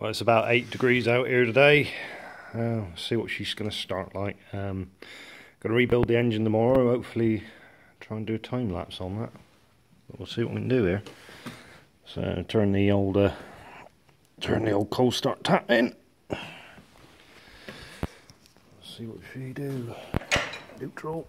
Well, it's about eight degrees out here today. Uh, see what she's going to start like. Um, Got to rebuild the engine tomorrow. Hopefully, try and do a time lapse on that. But we'll see what we can do here. So turn the old uh, turn the old cold start tap in. See what she do. Neutral.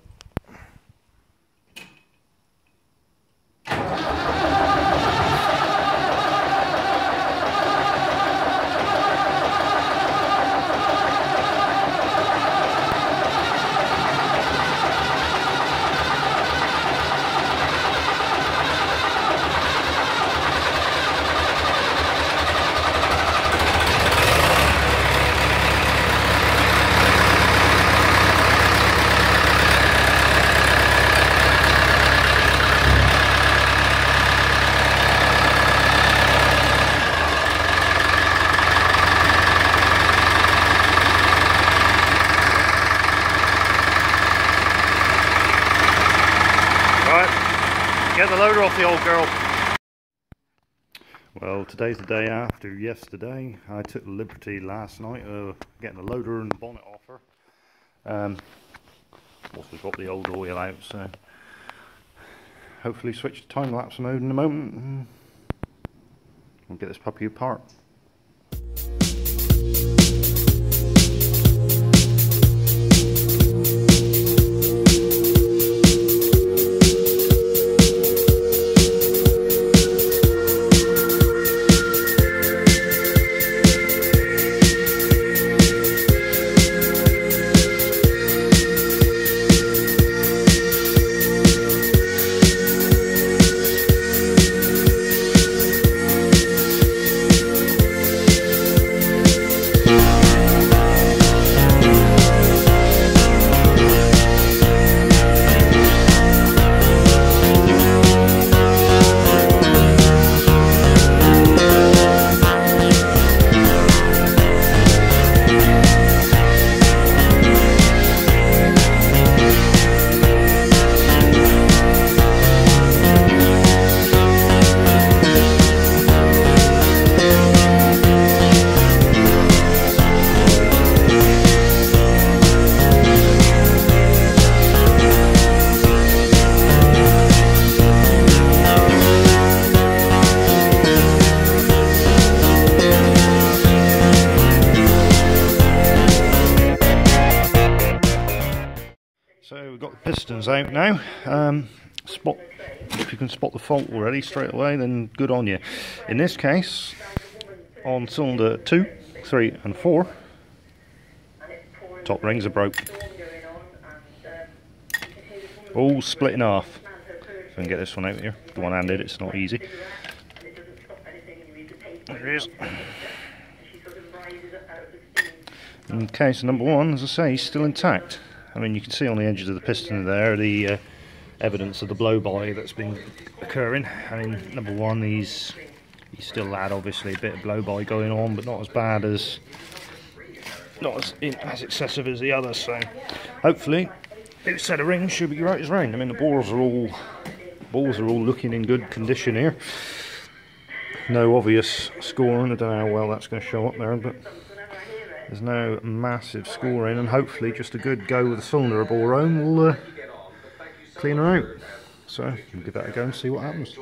Loader off the old girl. Well, today's the day after yesterday. I took the liberty last night of getting the loader and bonnet off her. Um, also got the old oil out, so hopefully switch to time lapse mode in a moment and we'll get this puppy apart. Pistons out now. Um, spot if you can spot the fault already straight away, then good on you. In this case, on cylinder two, three, and four, top rings are broke. All split in half. If I can get this one out here, the one-handed, it's not easy. There it is. Okay, so number one, as I say, still intact. I mean, you can see on the edges of the piston there the uh, evidence of the blow-by that's been occurring. I mean, number one, he's he's still had obviously a bit of blow-by going on, but not as bad as not as as excessive as the others. So, hopefully, this set of rings should be right as rain. I mean, the bores are all bores are all looking in good condition here. No obvious scoring. I don't know how well that's going to show up there, but. There's no massive scoring, and hopefully just a good go with a cylinder bore hone will uh, clean her out. So we'll give that a go and see what happens.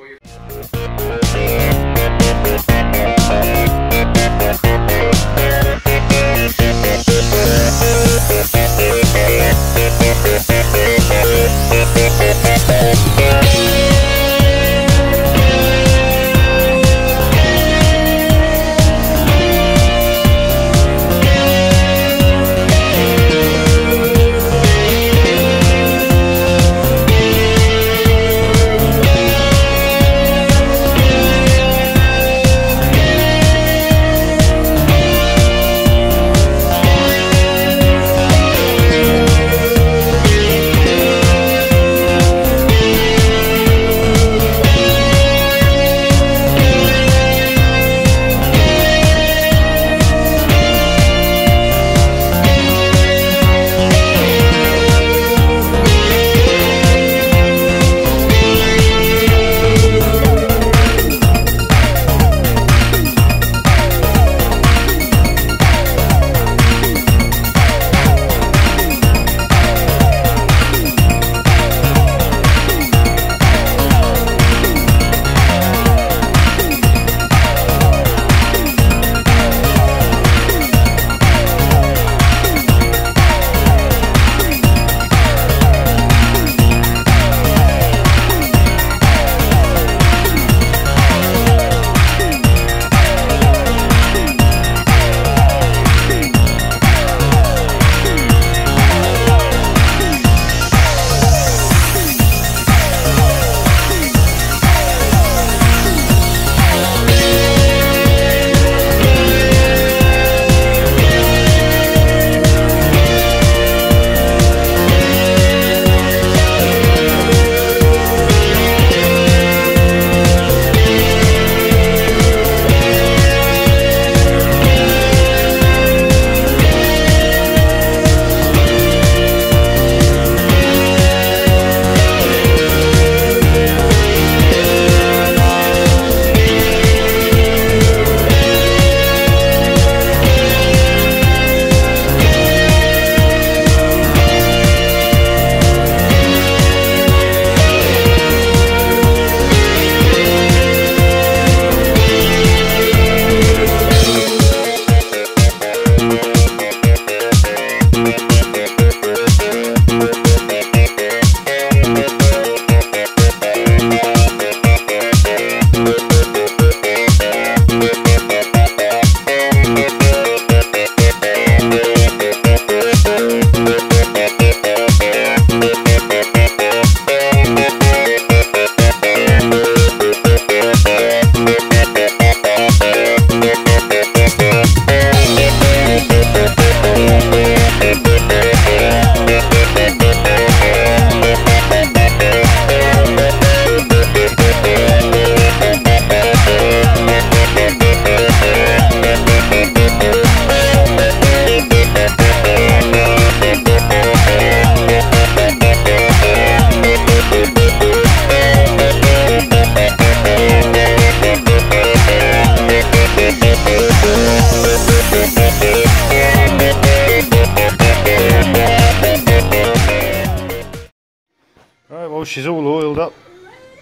Is all oiled up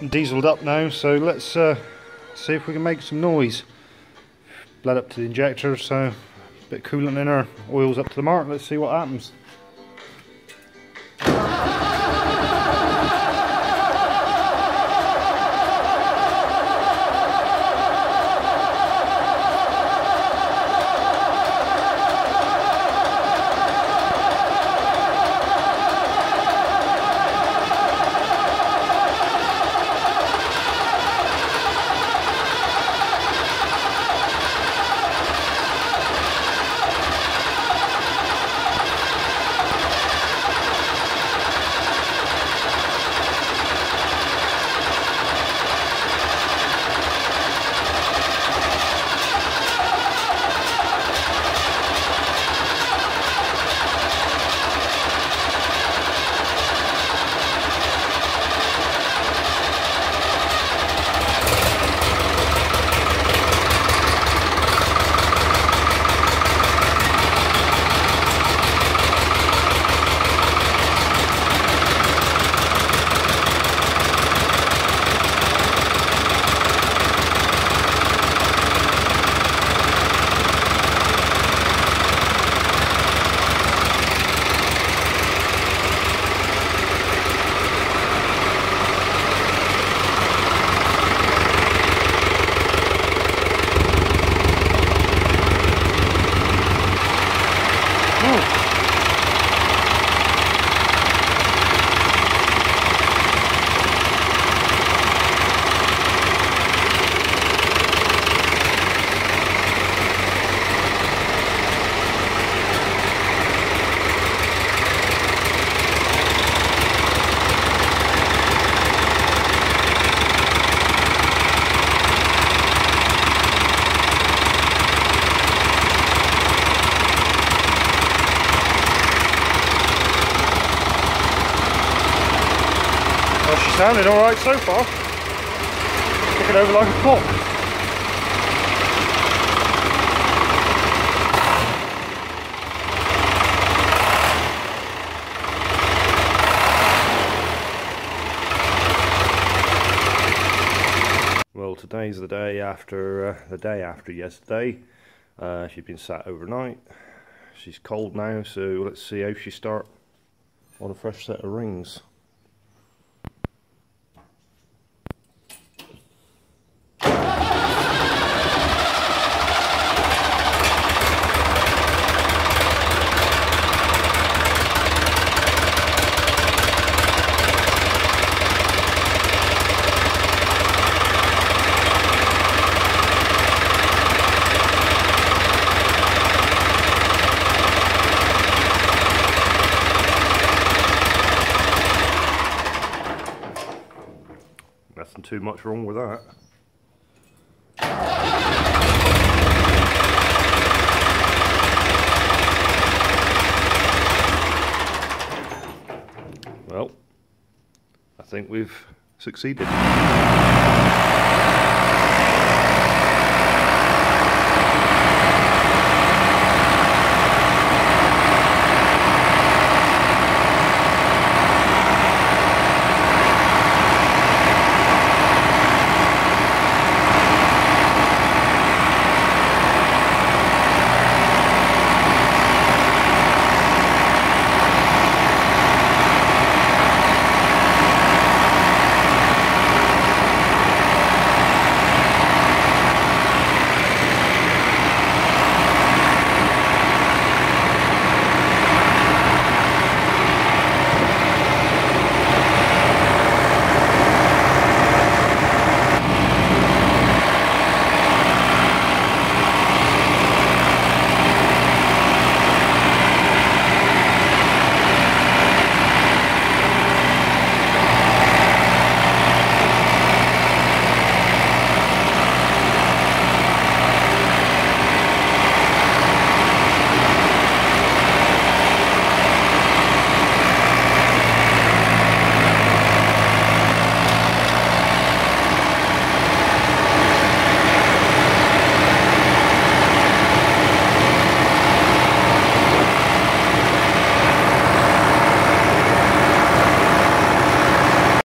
dieseled up now, so let's uh, see if we can make some noise. Bled up to the injector, so a bit coolant in her, oil's up to the mark, let's see what happens. Sounding alright so far. Took it over like a pop. Well, today's the day after uh, the day after yesterday. Uh, she's been sat overnight. She's cold now, so let's see how she start on a fresh set of rings. Too much wrong with that. Well, I think we've succeeded.